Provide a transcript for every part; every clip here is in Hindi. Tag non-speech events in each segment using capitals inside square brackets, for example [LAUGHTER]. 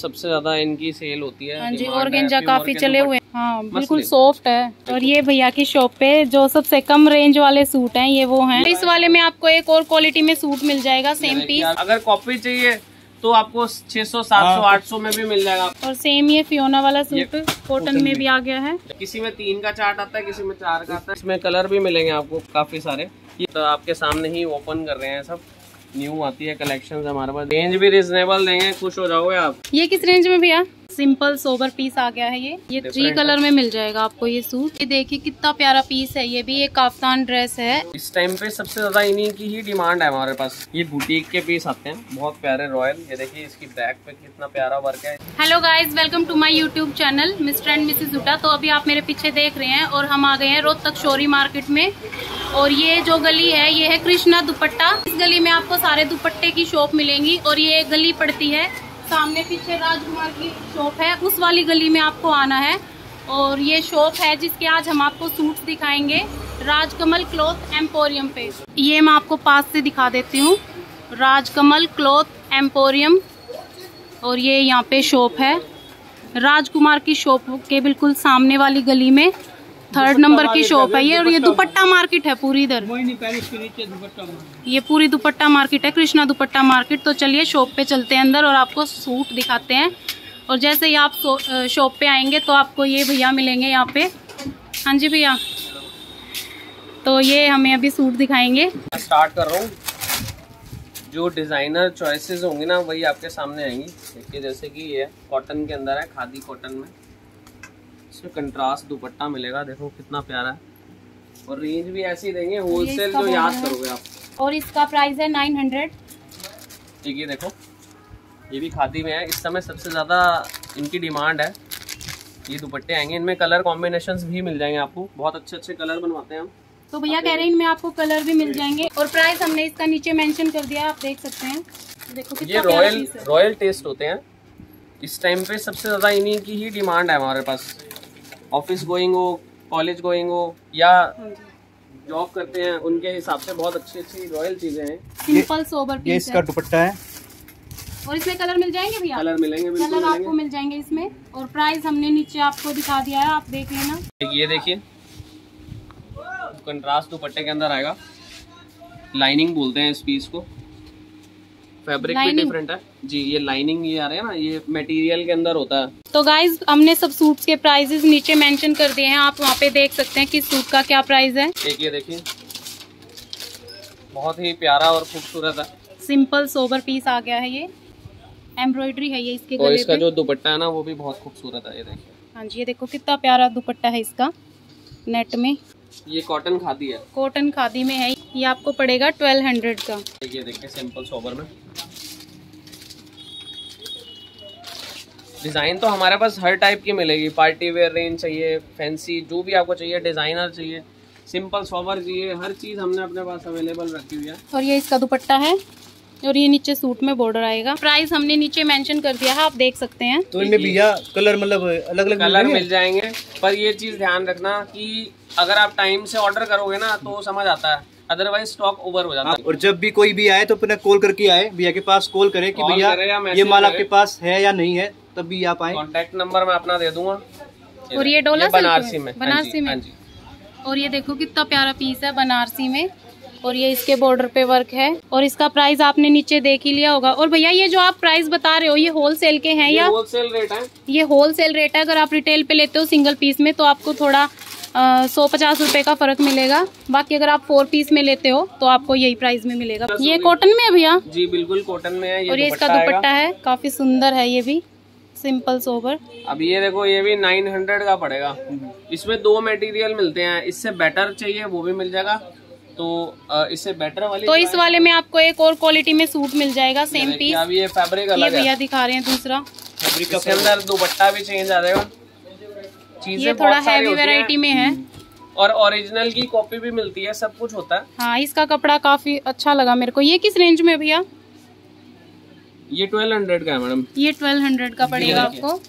सबसे ज़्यादा इनकी सेल होती है हाँ जी ऑर्गेंजा काफ़ी चले हुए हैं। हाँ बिल्कुल सॉफ्ट है। और ये भैया की शॉप पे जो सबसे कम रेंज वाले सूट हैं ये वो हैं। इस वाले में आपको एक और क्वालिटी में सूट मिल जाएगा सेम पीस अगर कॉपी चाहिए तो आपको 600 700 800 में भी मिल जाएगा। और सेम ये फियोना वाला सूट कॉटन में भी। आ गया है। किसी में तीन का चार्ट आता है किसी में चार का आता है। इसमें कलर भी मिलेंगे आपको काफ़ी सारे। ये तो आपके सामने ही ओपन कर रहे हैं सब। न्यू आती है कलेक्शन हमारे पास। रेंज भी रिजनेबल देंगे, खुश हो जाओगे आप। ये किस रेंज में भैया? सिंपल सोबर पीस आ गया है ये। ये थ्री कलर में मिल जाएगा आपको ये सूट ये देखिए कितना प्यारा पीस है। ये भी एक काफ्तान ड्रेस है। इस टाइम पे सबसे ज़्यादा इन्हीं की ही डिमांड है हमारे पास। ये बुटीक के पीस आते हैं। बहुत प्यारे रॉयल ये देखिए इसकी बैक पे कितना प्यारा वर्क है। Hello guys welcome to my YouTube channel Mr and Mrs जुटा तो अभी आप मेरे पीछे देख रहे हैं और हम आ गए हैं रोहतक शोरी मार्केट में। और ये जो गली है ये है कृष्णा दुपट्टा। इस गली में आपको सारे दुपट्टे की शॉप मिलेंगी और ये गली पड़ती है। सामने पीछे राजकुमार की शॉप है। उस वाली गली में आपको आना है और ये शॉप है जिसके आज हम आपको सूट्स दिखाएँगे राजकमल क्लॉथ एम्पोरियम पे। ये मैं आपको पास से दिखा देती हूँ। राजकमल क्लॉथ एम्पोरियम और ये यहाँ पे शॉप है। राजकुमार की शॉप के बिल्कुल सामने वाली गली में थर्ड नंबर की शॉप है ये और ये दुपट्टा। मार्केट है पूरी इधर। ये पूरी दुपट्टा मार्केट है कृष्णा दुपट्टा मार्केट तो चलिए शॉप पे चलते हैं अंदर और आपको सूट दिखाते हैं। और जैसे ही आप शॉप पे आएँगे तो आपको ये भैया मिलेंगे यहाँ पे। हाँ जी भैया। तो ये हमें अभी सूट दिखाएँगे। स्टार्ट कर रहा हूँ। जो डिज़ाइनर चॉइसेस होंगी ना वही आपके सामने आएँगी। देखिए जैसे कि ये कॉटन के अंदर है खादी कॉटन में। इसमें कंट्रास्ट दुपट्टा मिलेगा देखो कितना प्यारा है। और रेंज भी ऐसी देंगे होलसेल जो याद करोगे आप। और इसका प्राइस है नाइन हंड्रेड ठीक है देखो ये भी खादी में है। इस समय सबसे ज़्यादा इनकी डिमांड है। ये दुपट्टे आएँगे। इनमें कलर कॉम्बिनेशन भी मिल जाएँगे आपको। बहुत अच्छे अच्छे कलर बनवाते हैं हम। तो भैया कह रहे हैं इनमें आपको कलर भी मिल जाएँगे। और प्राइस हमने इसका नीचे मेंशन कर दिया आप देख सकते हैं। देखो ये कितना रॉयल रॉयल टेस्ट होते हैं। इस टाइम पे सबसे ज़्यादा इन्हीं की ही डिमांड है हमारे पास। ऑफ़िस गोइंग हो कॉलेज गोइंग हो या हाँ जॉब करते हैं उनके हिसाब से बहुत अच्छी अच्छी रॉयल चीज़ें हैं। सिंपल सोबर ये पीस इसका दुपट्टा है। और इसमें कलर मिल जाएँगे भैया? कलर मिलेंगे बिल्कुल कलर आपको मिल जाएँगे इसमें। और प्राइस हमने नीचे आपको दिखा दिया है आप देख लेना। ये देखिए। कंट्रास्ट दुपट्टे के अंदर आएगा। लाइनिंग बोलते हैं इस पीस को। फैब्रिक भी डिफरेंट है। जी ये लाइनिंग ये आ रहे हैं ना ये मटेरियल के अंदर होता है। तो गाइज़ हमने सब सूट्स के प्राइजेस नीचे मेंशन कर दिए हैं। आप वहाँ पे देख सकते हैं कि सूट का क्या प्राइस है। एक ये देखिए। बहुत ही प्यारा और खूबसूरत है। सिंपल सोबर पीस आ गया है ये। एम्ब्रॉयडरी है ये इसके और इसका जो दुपट्टा है ना वो भी बहुत खूबसूरत है ये देखिए। हाँ जी ये देखो कितना प्यारा दुपट्टा है इसका। नेट में। ये कॉटन खादी है? कॉटन खादी में है। ये आपको पड़ेगा ट्वेल्व हंड्रेड का। ये देखिए सिंपल सोबर में। डिज़ाइन तो हमारे पास हर टाइप की मिलेगी। पार्टी वेयर रेंज चाहिए फैंसी जो भी आपको चाहिए डिज़ाइनर चाहिए सिंपल सोवर चाहिए हर चीज़ हमने अपने पास अवेलेबल रखी हुई है। और ये इसका दुपट्टा है। और ये नीचे सूट में बॉर्डर आएगा। प्राइस हमने नीचे मेंशन कर दिया है आप देख सकते हैं। तो इनमें भैया कलर मतलब अलग अलग कलर मिल जाएँगे पर ये चीज़ ध्यान रखना कि अगर आप टाइम से ऑर्डर करोगे ना तो समझ आता है। अदरवाइज़ स्टॉक ओवर हो जाता है। और जब भी कोई भी आए तो अपना कॉल करके आए भैया के पास कॉल करे कि भैया ये माल आपके पास है या नहीं है तब भी आप आए। कॉन्टेक्ट नंबर मैं अपना दे दूँगा। और ये डोला बनारसी में? में। बनारसी हाँ में? हाँ और ये देखो कितना प्यारा पीस है बनारसी में। और ये इसके बॉर्डर पे वर्क है। और इसका प्राइस आपने नीचे देख ही लिया होगा। और भैया ये जो आप प्राइस बता रहे हो ये होलसेल के हैं ये होलसेल रेट है। ये होलसेल रेट है? अगर आप रिटेल पे लेते हो सिंगल पीस में तो आपको थोड़ा सौ पचास रुपए का फ़र्क मिलेगा। बाकी अगर आप फोर पीस में लेते हो तो आपको यही प्राइस में मिलेगा। ये कॉटन में है भैया? जी बिल्कुल कॉटन में है। ये और ये इसका दुपट्टा दुपट्टा है। काफ़ी सुंदर है ये भी। सिंपल सोबर अब ये देखो ये भी 900 का पड़ेगा। इसमें दो मटेरियल मिलते हैं। इससे बेटर चाहिए वो भी मिल जाएगा। तो इससे बेटर वाली तो इस वाले में आपको एक और क्वालिटी में सूट मिल जाएगा सेम पीस अब ये फैब्रिक अलग है। भैया दिखा रहे हैं दूसरा। इसके अंदर दुपट्टा भी चेंज आ जाएगा चीज़ें ये थोड़ा हैवी वैरायटी में है। और ओरिजिनल की कॉपी भी मिलती है सब कुछ होता है। हाँ इसका कपड़ा काफ़ी अच्छा लगा मेरे को। ये किस रेंज में है भैया? ये 1200 का है मैडम। ये ट्वेल्व हंड्रेड का पड़ेगा। आपको।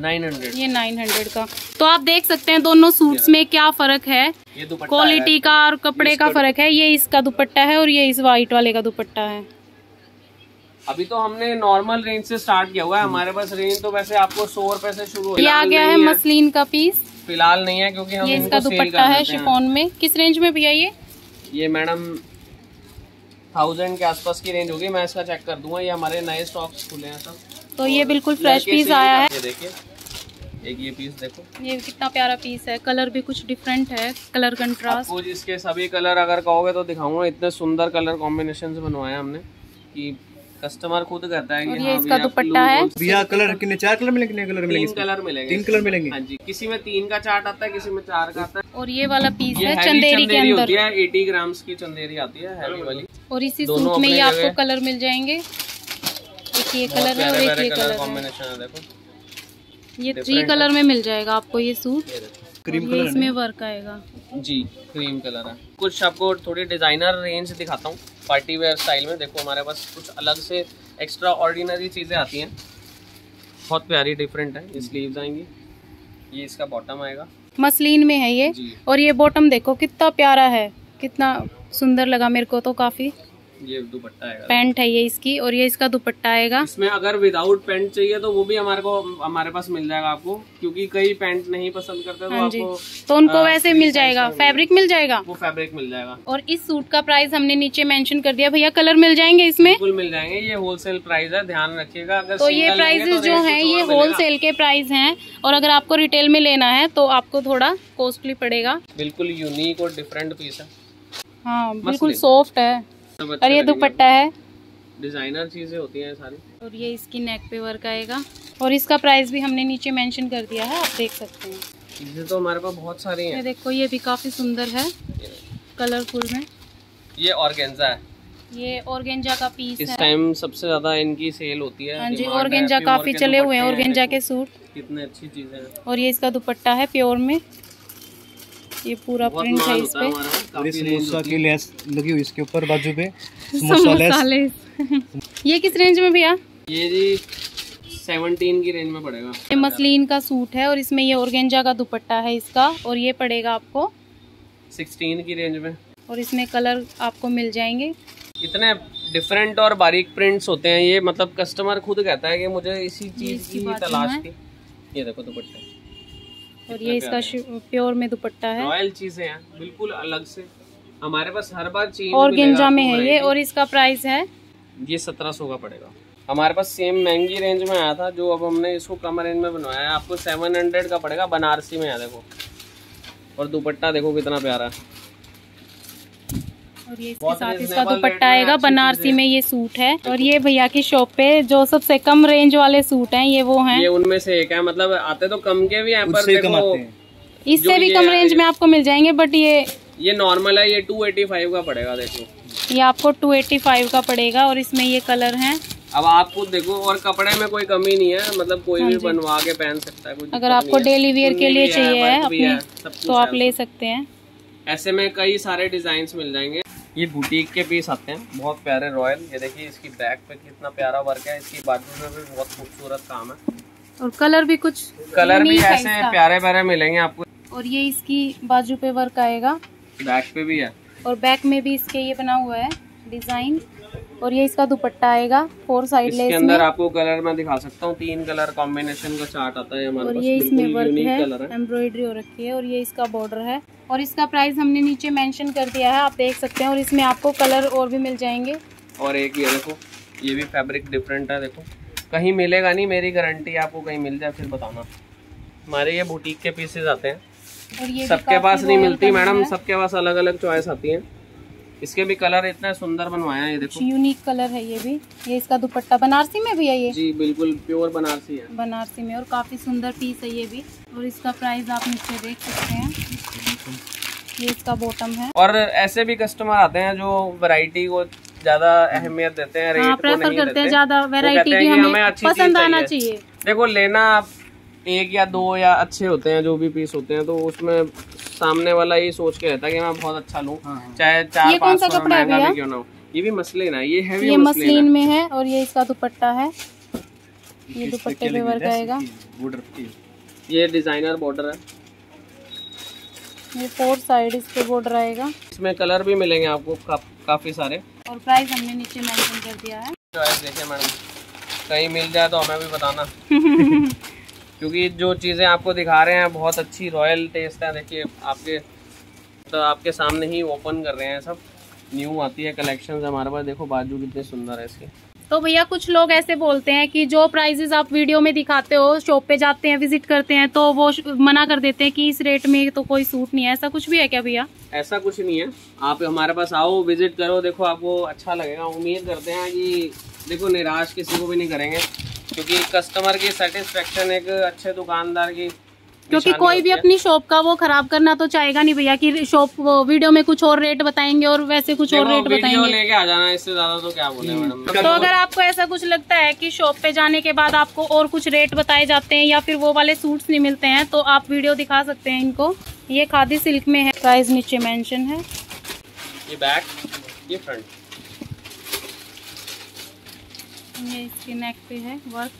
900 ये नाइन हंड्रेड का। तो आप देख सकते हैं दोनों सूट्स में क्या फ़र्क है। क्वालिटी का और कपड़े का फ़र्क है ये इसका दुपट्टा है और ये इस वाइट वाले का दुपट्टा है। अभी तो हमने नॉर्मल रेंज से स्टार्ट किया हुआ है हमारे पास रेंज तो वैसे आपको सौ रुपए से शुरू ये आ गया है मसलिन का पीस फ़िलहाल नहीं है क्योंकि हम ये इसका दुपट्टा है हैं। शिफॉन में। किस रेंज में भैया ये? ये मैडम थाउज़ेंड के आसपास की रेंज होगी मैं इसका चेक कर दूँगा ये हमारे नए स्टॉक्स खुले हैं सब। तो ये बिल्कुल फ्रेश पीस आया है। देखिए। एक ये पीस देखो। ये कितना प्यारा पीस है। कलर भी कुछ डिफरेंट है। कलर कंट्रास्ट आपको इसके सभी कलर अगर कहोगे तो दिखाऊँगा। इतने सुंदर कलर कॉम्बिनेशन बनवाए हमने कि कस्टमर खुद कहता है कि ये हाँ इसका दुपट्टा है। भैया कलर कितने? चार कलर मिलेंगे कितने कलर मिलेंगे तीन कलर मिलेंगे तीन कलर मिलेंगे। हाँ जी। किसी में तीन का चार्ट आता है किसी में चार का आता है। और ये वाला पीस ये है चंदेरी के चंदेरी होती है 80 ग्राम्स की चंदेरी आती है हैवी वाली। और इसी सूट में ये आपको कलर मिल जाएँगे। एक ये कलर है और एक ये कलर कलर कॉम्बिनेशन है देखो। ये थ्री कलर में मिल जाएगा आपको ये सूट क्रीम ये इसमें वर्क आएगा। जी क्रीम कलर है। कुछ आपको थोड़ी डिज़ाइनर रेंज दिखाता हूँ। पार्टी वेयर स्टाइल में देखो हमारे पास कुछ अलग से एक्स्ट्रा ऑर्डिनरी चीज़ें आती हैं। बहुत प्यारी डिफरेंट है। ये स्लीव्स आएँगी। ये इसका बॉटम आएगा। मसलिन में है ये। और ये बॉटम देखो कितना प्यारा है। कितना सुंदर लगा मेरे को तो काफ़ी। ये दुपट्टा आएगा। पैंट है ये इसकी और ये इसका दुपट्टा आएगा। इसमें अगर विदाउट पैंट चाहिए तो वो भी हमारे को हमारे पास मिल जाएगा आपको क्योंकि कई पैंट नहीं पसंद करते तो हाँ आपको तो उनको हाँ, वैसे मिल जाएगा फैब्रिक मिल जाएगा? वो फैब्रिक मिल जाएगा। और इस सूट का प्राइस हमने नीचे मेंशन कर दिया भैया कलर मिल जाएँगे इसमें? बिल्कुल मिल जाएँगे ये होलसेल प्राइस है ध्यान रखिएगा अगर तो ये प्राइजेस तो जो है ये होलसेल के प्राइस है और अगर आपको रिटेल में लेना है तो आपको थोड़ा कॉस्टली पड़ेगा। बिल्कुल यूनिक और डिफरेंट पीस है। हाँ बिल्कुल सॉफ्ट है। और ये दुपट्टा है। डिज़ाइनर चीज़ें होती हैं सारी। और ये इसकी नेक पे वर्क आएगा। और इसका प्राइस भी हमने नीचे मेंशन कर दिया है आप देख सकते हैं। चीज़ें तो हमारे पास बहुत सारी ये हैं देखो ये भी काफ़ी सुंदर है कलरफुल में। ये ऑर्गेन्जा है। ये ऑर्गेंजा का पीस इस टाइम सबसे ज़्यादा इनकी सेल होती है। हाँ जी ऑर्गेंजा काफ़ी चले हुए हैं ऑर्गेंजा के सूट कितने अच्छी चीज़ें हैं। और ये इसका दुपट्टा है प्योर में। ये पूरा प्रिंट है इस पे। रेंज समोसा की लेस लगी हुई इसके ऊपर बाजू पे समोसा लेस। [LAUGHS] ये किस रेंज में भैया? ये जी सेवनटीन की रेंज में पड़ेगा। ये मसलिन का सूट है और इसमें ये ऑर्गेंजा का दुपट्टा है इसका और ये पड़ेगा आपको। सिक्सटीन की रेंज में। और इसमें कलर आपको मिल जाएँगे। इतने डिफरेंट और बारीक प्रिंट्स होते हैं ये मतलब कस्टमर खुद कहता है कि मुझे इसी चीज़ की तलाश थी। ये देखो दुपट्टे। और ये इसका प्योर में दुपट्टा है। रॉयल चीज़ें हैं बिल्कुल अलग से। हमारे पास हर बार चीज़ और गेंजा में है ये और इसका प्राइस है? ये सत्रह सौ का पड़ेगा। हमारे पास सेम महँगी रेंज में आया था जो अब हमने इसको कम रेंज में बनवाया है। आपको सेवन हंड्रेड का पड़ेगा बनारसी में है देखो। और दुपट्टा देखो कितना प्यारा है। और ये इसके साथ इसका दुपट्टा आएगा बनारसी में ये सूट है। और ये भैया की शॉप पे जो सबसे कम रेंज वाले सूट हैं ये वो हैं। ये उनमें से एक है मतलब आते तो कम के भी हैं पर देखो इससे भी कम रेंज में आपको मिल जाएँगे बट ये ये नॉर्मल है ये टू एटी फाइव का पड़ेगा देखो। ये आपको 285 का पड़ेगा और इसमें ये कलर है। अब आप खुद देखो और कपड़े में कोई कमी नहीं है मतलब कोई भी बनवा के पहन सकता है हाँ अगर आपको डेली वेयर के लिए चाहिए है तो आप ले सकते हैं। ऐसे में कई सारे डिज़ाइन मिल जाएँगे। ये बुटीक के पीस आते हैं बहुत प्यारे रॉयल ये देखिए इसकी बैक पे कितना प्यारा वर्क है। इसकी बाजू में भी बहुत खूबसूरत काम है। और कलर भी कुछ कलर भी ऐसे प्यारे प्यारे मिलेंगे आपको। और ये इसकी बाजू पे वर्क आएगा। बैक पे भी है। और बैक में भी इसके ये बना हुआ है डिज़ाइन और ये इसका दुपट्टा आएगा फोर साइड लेस अंदर आपको कलर मैं दिखा सकता हूँ तीन कलर कॉम्बिनेशन का चार्ट आता है हमारे और ये इसमें वर्क है एम्ब्रॉयडरी हो। रखी है और ये इसका बॉर्डर है। और इसका प्राइस हमने नीचे मेंशन कर दिया है आप देख सकते हैं और इसमें आपको कलर और भी मिल जाएँगे। और एक ये देखो ये भी फैब्रिक डिफरेंट है देखो। कहीं मिलेगा नहीं मेरी गारंटी आपको कहीं मिल जाए फिर बताना। हमारे ये बुटीक के पीसेज आते हैं। ये सबके पास नहीं मिलती मैडम सबके पास अलग अलग चॉइस आती है। इसके भी कलर इतना सुंदर बनवाया हैं ये देखो। यूनिक कलर है ये भी। ये इसका दुपट्टा बनारसी में भी है ये? जी बिल्कुल प्योर बनारसी है। बनारसी में और काफ़ी सुंदर पीस है ये भी। और इसका प्राइस आप नीचे देख सकते हैं। ये इसका बॉटम है। और ऐसे भी कस्टमर आते हैं जो वैरायटी को ज़्यादा अहमियत देते हैं रेट हाँ को नहीं करते हैं ज़्यादा वैरायटी भी हमें अच्छी पसंद आना चाहिए। चाहिए। देखो लेना आप एक या दो या अच्छे होते हैं जो भी पीस होते हैं तो उसमें सामने वाला ये सोच के रहता है कि मैं बहुत अच्छा लूँ चाहे चार ये कौन पाँच सा कपड़ा है महँगा भी क्यों ना हो। ये भी मसलिन है ये हैवी ये मसलिन में है और ये इसका दुपट्टा है। ये दुपट्टे पे वर्क आएगा। ये डिज़ाइनर बॉर्डर है। ये फोर साइड इस पे बॉर्डर आएगा। इसमें कलर भी मिलेंगे आपको का, काफ़ी सारे। और प्राइस हमने नीचे मेंशन कर दिया है। चॉइस देखिए मैडम कहीं मिल जाए तो हमें भी बताना। [LAUGHS] क्योंकि जो चीज़ें आपको दिखा रहे हैं बहुत अच्छी रॉयल टेस्ट है। देखिए आपके तो आपके सामने ही ओपन कर रहे हैं सब। न्यू आती है कलेक्शन हमारे पास। देखो बाजू कितने सुंदर है इसके। तो भैया कुछ लोग ऐसे बोलते हैं कि जो प्राइजेस आप वीडियो में दिखाते हो शॉप पे जाते हैं विज़िट करते हैं तो वो मना कर देते हैं कि इस रेट में तो कोई सूट नहीं है। ऐसा कुछ भी है क्या भैया? ऐसा कुछ नहीं है। आप हमारे पास आओ विज़िट करो। देखो आपको अच्छा लगेगा। उम्मीद करते हैं कि देखो निराश किसी को भी नहीं करेंगे। क्योंकि कस्टमर की सेटिस्फेक्शन एक अच्छे दुकानदार की क्योंकि कोई भी अपनी शॉप का वो खराब करना तो चाहेगा नहीं भैया कि शॉप वो वीडियो में कुछ और रेट बताएँगे और वैसे कुछ और रेट बताएँगे। लेके आ जाना इससे ज़्यादा तो क्या बोले मैडम तो अगर आपको ऐसा कुछ लगता है कि शॉप पे जाने के बाद आपको और कुछ रेट बताए जाते हैं या फिर वो वाले सूट्स नहीं मिलते हैं तो आप वीडियो दिखा सकते हैं इनको। ये खादी सिल्क में है। प्राइस नीचे मेंशन है। ये बैक ये फ्रंट ये इसके नेक पे है वर्क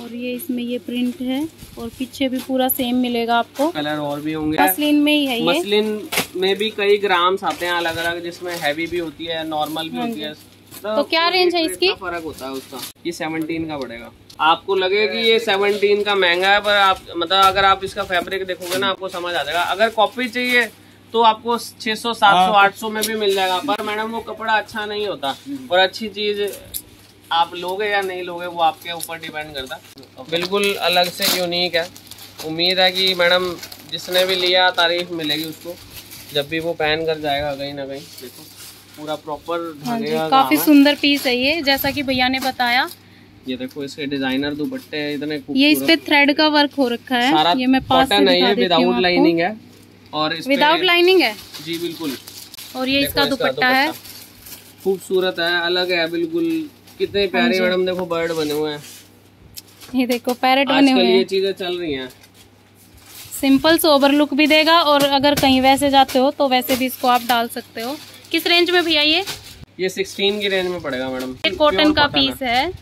और ये इसमें ये प्रिंट है और पीछे भी पूरा सेम मिलेगा आपको। कलर और भी होंगे। मसलिन में ही है ये। मसलिन में भी कई ग्राम्स आते हैं अलग अलग जिसमें हैवी भी होती है नॉर्मल भी होती है। तो, तो क्या रेंज है इसकी? फ़र्क होता है उसका। ये सेवनटीन का पड़ेगा। आपको लगे कि ये सेवनटीन का महँगा है पर आप मतलब अगर आप इसका फैब्रिक देखोगे ना आपको समझ आ जाएगा। अगर कॉपी चाहिए तो आपको 600, 700, 800 में भी मिल जाएगा। पर मैडम वो कपड़ा अच्छा नहीं होता और अच्छी चीज़ आप लोगे या नहीं लोगे वो आपके ऊपर डिपेंड करता। बिल्कुल अलग से यूनिक है। उम्मीद है कि मैडम जिसने भी लिया तारीफ़ मिलेगी उसको। जब भी वो पहन कर जाएगा कहीं ना कहीं। देखो पूरा प्रॉपर हाँ काफ़ी सुंदर पीस है ये जैसा कि भैया ने बताया। ये देखो इसके डिज़ाइनर दुपट्टे इतने ये इस पे थ्रेड का वर्क हो रखा है। सारा ये मैं पास नहीं है विदाउट लाइनिंग है। और विदाउट लाइनिंग है? जी बिल्कुल। और ये इसका दुपट्टा है। खूबसूरत है अलग है बिल्कुल। कितने प्यारे हाँ मैडम देखो बर्ड बने हुए हैं। ये देखो पैरेट बने हुए हैं। ये चीज़ें चल रही हैं। सिंपल सोबर लुक भी देगा और अगर कहीं वैसे जाते हो तो वैसे भी इसको आप डाल सकते हो। किस रेंज में भैया ये? ये सिक्सटीन की रेंज में पड़ेगा मैडम। ये कॉटन का पीस है।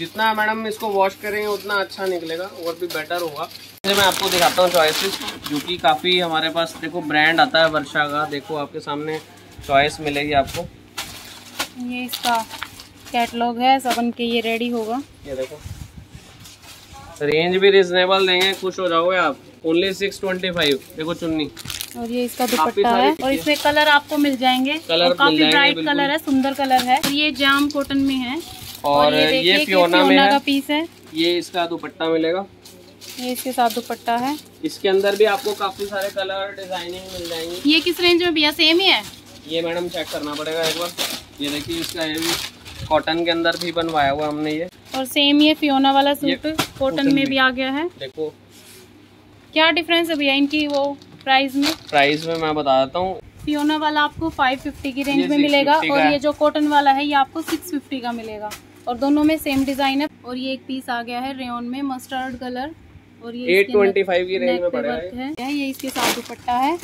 जितना मैडम इसको वॉश करेंगे उतना अच्छा निकलेगा और भी बेटर होगा। मैं आपको दिखाता हूँ चॉइसेस जो कि काफ़ी हमारे पास देखो ब्रांड आता है वर्षा का देखो आपके सामने चॉइस मिलेगी आपको। ये इसका कैटलॉग है सबन के ये रेडी होगा। ये देखो। रेंज भी रिजनेबल देंगे खुश हो जाओगे आप। ओनली सिक्स ट्वेंटी फाइव देखो चुन्नी। और ये इसका दुपट्टा है और इसमें कलर आपको मिल जाएँगे। कलर काफ़ी ब्राइट कलर है सुंदर कलर है। ये जाम कॉटन में है। और, ये, ये फियोना में है। का पीस है। ये इसका दुपट्टा मिलेगा। ये इसके साथ दुपट्टा है। इसके अंदर भी आपको काफ़ी सारे कलर डिज़ाइनिंग मिल जाएँगे। ये किस रेंज में भैया? सेम ही है? ये मैडम चेक करना पड़ेगा एक बार। ये देखिए इसका ये भी कॉटन के अंदर भी बनवाया हुआ हमने ये। और सेम ये फियोना वाला सूट कॉटन में भी आ गया है। देखो। क्या डिफरेंस है भैया इनकी वो प्राइस में? प्राइस में मैं बता देता हूँ। फियोना वाला आपको 550 की रेंज में मिलेगा और ये जो कॉटन वाला है ये आपको 650 का मिलेगा। और दोनों में सेम डिज़ाइन है। और ये एक पीस आ गया है रेन में मस्टर्ड कलर और ये 825 की रेंज में पड़ेगा है। ये इसके साथ दुपट्टा है।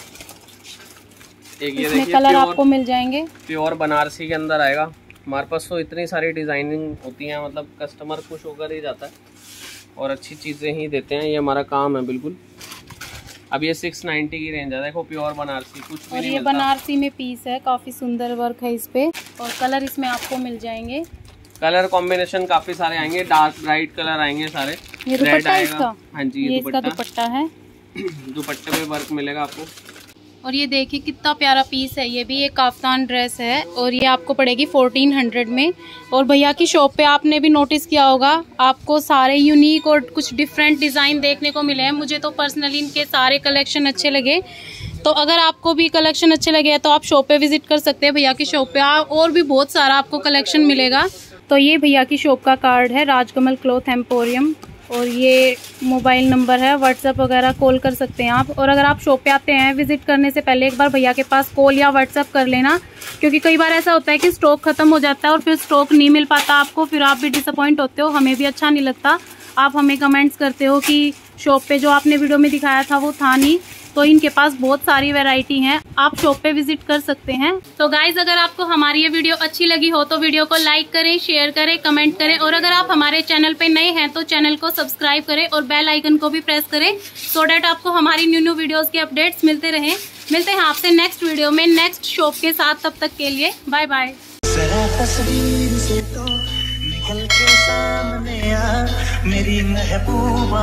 एक ये देखिए कलर आपको मिल जाएँगे। प्योर बनारसी के अंदर आएगा। हमारे पास तो इतनी सारी डिज़ाइनिंग होती है मतलब कस्टमर खुश होकर ही जाता है और अच्छी चीज़ें ही देते हैं। ये हमारा काम है बिल्कुल। अब ये सिक्स नाइन्टी की रेंज है। देखो प्योर बनारसी कुछ भी और ये बनारसी में पीस है। काफ़ी सुंदर वर्क है इस पे। और कलर इसमें आपको मिल जाएँगे। कलर कॉम्बिनेशन काफ़ी सारे आएँगे डार्क ब्राइट कलर आएँगे सारे. ये दुपट्टा इसका? हाँ जी ये, ये दुपट्टा. है. [CLEARS THROAT] दुपट्टे पे वर्क मिलेगा आपको. और ये देखिए कितना प्यारा पीस है. ये भी एक काफ्तान ड्रेस है और ये आपको पड़ेगी फोर्टीन हंड्रेड में. और भैया की शॉप पे आपने भी नोटिस किया होगा आपको सारे यूनिक और कुछ डिफरेंट डिज़ाइन देखने को मिले हैं. मुझे तो पर्सनली इनके सारे कलेक्शन अच्छे लगे. तो अगर आपको भी कलेक्शन अच्छे लगे तो आप शॉप पे विज़िट कर सकते हैं. भैया की शॉप पे और भी बहुत सारा आपको कलेक्शन मिलेगा. तो ये भैया की शॉप का कार्ड है, राजकमल क्लोथ एम्पोरियम। और ये मोबाइल नंबर है व्हाट्सअप वगैरह कॉल कर सकते हैं आप। और अगर आप शॉप पे आते हैं, विज़िट करने से पहले एक बार भैया के पास कॉल या व्हाट्सअप कर लेना, क्योंकि कई बार ऐसा होता है कि स्टॉक खत्म हो जाता है और फिर स्टॉक नहीं मिल पाता आपको, फिर आप भी डिसअपॉइंट होते हो। हमें भी अच्छा नहीं लगता। आप हमें कमेंट्स करते हो कि शॉप पे जो आपने वीडियो में दिखाया था, वो था नहीं। तो इनके पास बहुत सारी वैरायटी है। आप शॉप पे विज़िट कर सकते हैं। तो गाइज़ अगर आपको हमारी ये वीडियो अच्छी लगी हो तो वीडियो को लाइक करें शेयर करें कमेंट करें। और अगर आप हमारे चैनल पे नए हैं तो चैनल को सब्सक्राइब करें और बेल आइकन को भी प्रेस करें सो डेट आपको हमारी न्यू न्यू वीडियोज़ के अपडेट्स मिलते रहे। मिलते हैं आपसे नेक्स्ट वीडियो में नेक्स्ट शॉप के साथ। तब तक के लिए बाय बाय तो निकल के सामने आ, मेरी महबूबा